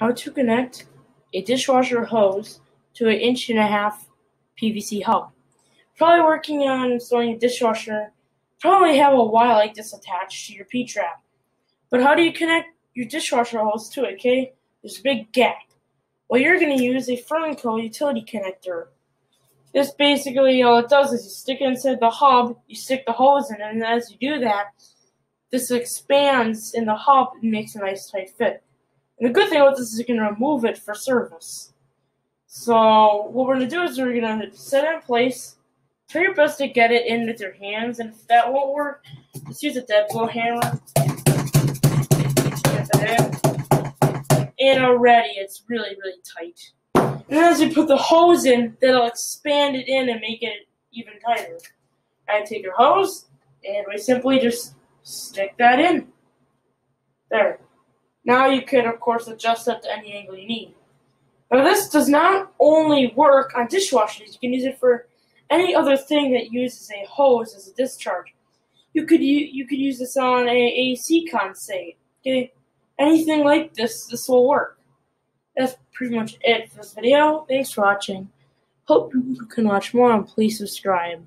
How to connect a dishwasher hose to an inch and a half PVC hub. Probably working on installing a dishwasher. Probably have a wire like this attached to your P-trap. But how do you connect your dishwasher hose to it, okay? There's a big gap. Well, you're going to use a Fernco utility connector. This basically, all it does is you stick it inside the hub, you stick the hose in, and as you do that, this expands in the hub and makes a nice tight fit. And the good thing about this is you can remove it for service. So what we're gonna do is we're gonna set it in place. Try your best to get it in with your hands, and if that won't work, just use a dead blow hammer. In. And already it's really, really tight. And as you put the hose in, that'll expand it in and make it even tighter. I take your hose, and we simply just stick that in. There. Now you can, of course, adjust that to any angle you need. Now this does not only work on dishwashers, you can use it for any other thing that uses a hose as a discharge. You could you could use this on a AC condensate. Okay, anything like this, this will work. That's pretty much it for this video. Thanks for watching. Hope you can watch more and please subscribe.